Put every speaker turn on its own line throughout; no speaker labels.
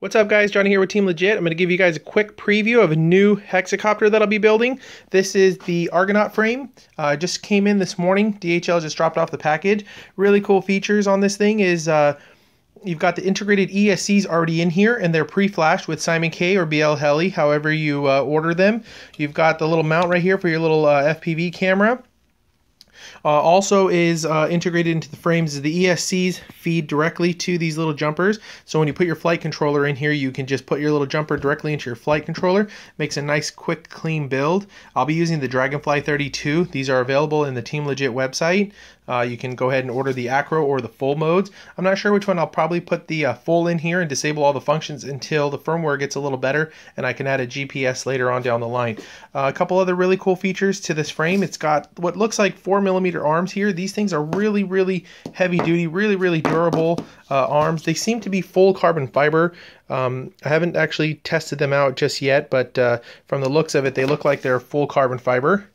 What's up guys, Johnny here with Team Legit. I'm going to give you guys a quick preview of a new hexacopter that I'll be building. This is the Argonaut frame. Uh, just came in this morning. DHL just dropped off the package. Really cool features on this thing is uh, you've got the integrated ESCs already in here and they're pre-flashed with Simon K or BL Heli, however you uh, order them. You've got the little mount right here for your little uh, FPV camera. Uh, also is uh, integrated into the frames the ESCs feed directly to these little jumpers. So when you put your flight controller in here, you can just put your little jumper directly into your flight controller. Makes a nice, quick, clean build. I'll be using the Dragonfly 32. These are available in the Team Legit website. Uh, you can go ahead and order the acro or the full modes. I'm not sure which one. I'll probably put the uh, full in here and disable all the functions until the firmware gets a little better and I can add a GPS later on down the line. Uh, a couple other really cool features to this frame. It's got what looks like 4 millimeter arms here. These things are really, really heavy duty, really, really durable uh, arms. They seem to be full carbon fiber. Um, I haven't actually tested them out just yet, but uh, from the looks of it, they look like they're full carbon fiber.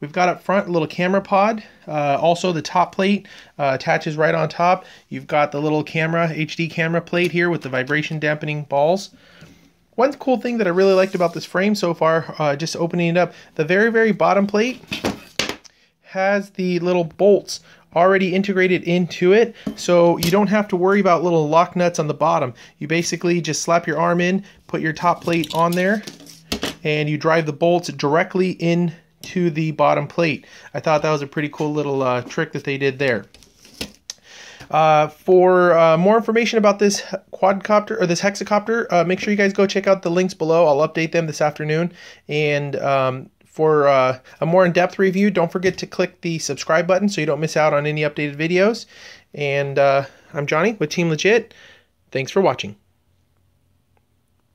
We've got up front a little camera pod. Uh, also, the top plate uh, attaches right on top. You've got the little camera, HD camera plate here with the vibration dampening balls. One cool thing that I really liked about this frame so far, uh, just opening it up, the very, very bottom plate has the little bolts already integrated into it so you don't have to worry about little lock nuts on the bottom you basically just slap your arm in put your top plate on there and you drive the bolts directly into the bottom plate. I thought that was a pretty cool little uh, trick that they did there. Uh, for uh, more information about this quadcopter or this hexacopter, uh, make sure you guys go check out the links below. I'll update them this afternoon. And um, for uh, a more in-depth review, don't forget to click the subscribe button so you don't miss out on any updated videos. And uh, I'm Johnny with Team Legit. Thanks for watching.